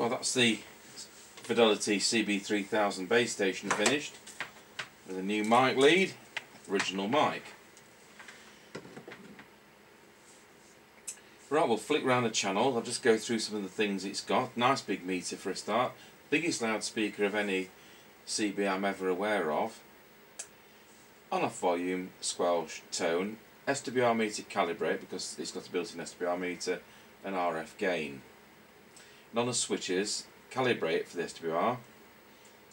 Well, that's the Fidelity CB3000 base station finished with a new mic lead, original mic. Right, we'll flick round the channel. I'll just go through some of the things it's got. Nice big meter for a start. Biggest loudspeaker of any CB I'm ever aware of. On off volume, squelch, tone. SWR meter calibrate because it's got a built-in SWR meter and RF gain. On the switches, calibrate for the SWR,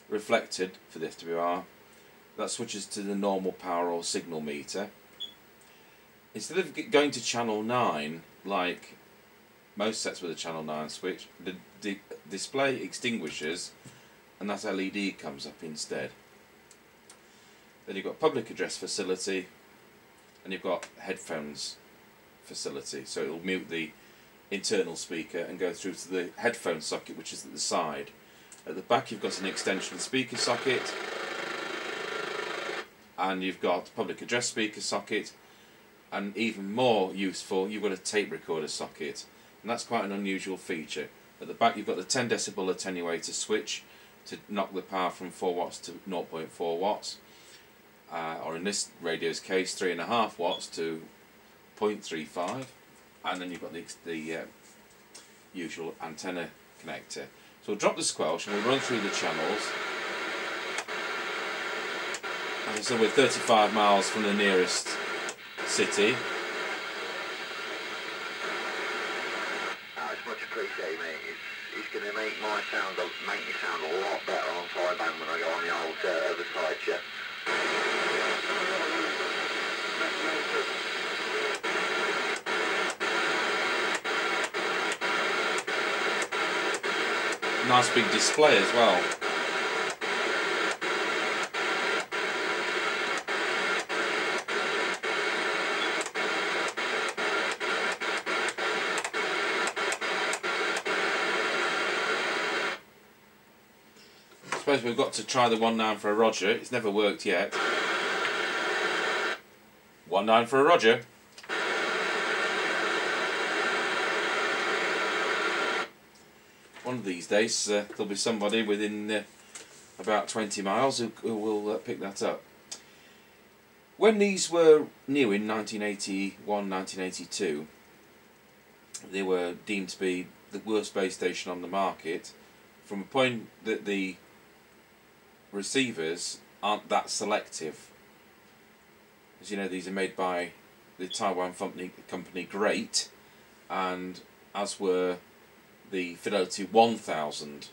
reflected for the SWR. That switches to the normal power or signal meter. Instead of going to channel 9, like most sets with a channel 9 switch, the di display extinguishes and that LED comes up instead. Then you've got public address facility and you've got headphones facility. So it'll mute the internal speaker and go through to the headphone socket which is at the side. At the back you've got an extension speaker socket and you've got public address speaker socket and even more useful you've got a tape recorder socket and that's quite an unusual feature. At the back you've got the 10 decibel attenuator switch to knock the power from 4 watts to 0.4 watts uh, or in this radio's case 3.5 watts to 0.35 and then you've got the, the uh, usual antenna connector. So we'll drop the squelch and we'll run through the channels. As I said, we're 35 miles from the nearest city. It's much appreciated, mate. It's, it's going to make my sound, make me sound a lot better on sideband when I go on the old uh, other side, yeah. Nice big display as well. I suppose we've got to try the one nine for a Roger. It's never worked yet. One nine for a Roger. One of these days uh, there'll be somebody within uh, about 20 miles who, who will uh, pick that up. When these were new in 1981, 1982, they were deemed to be the worst base station on the market from a point that the receivers aren't that selective. As you know, these are made by the Taiwan company, company Great, and as were the Fidelity 1000,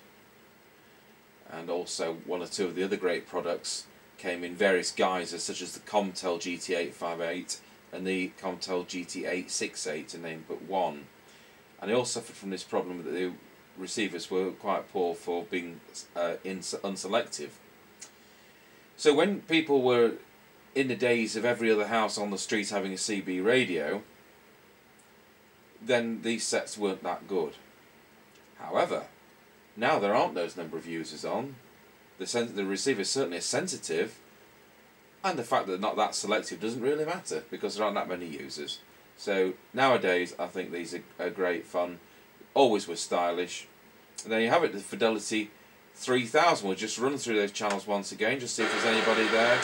and also one or two of the other great products came in various guises, such as the Comtel GT858 and the Comtel GT868, to name but one. And they all suffered from this problem that the receivers were quite poor for being uh, unselective. So when people were in the days of every other house on the street having a CB radio, then these sets weren't that good. However, now there aren't those number of users on, the, sen the receiver certainly is sensitive, and the fact that they're not that selective doesn't really matter because there aren't that many users. So nowadays I think these are, are great fun, always were stylish. And there you have it, the Fidelity 3000. We'll just run through those channels once again, just see if there's anybody there.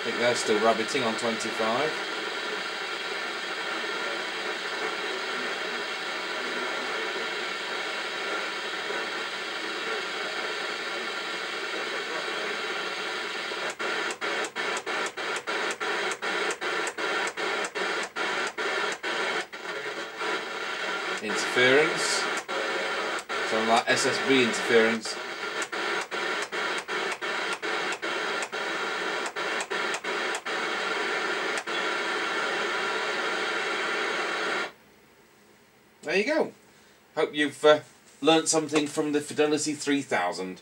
I think they're still rabbiting on 25. Interference. Something like SSB interference. There you go. Hope you've uh, learnt something from the Fidelity 3000.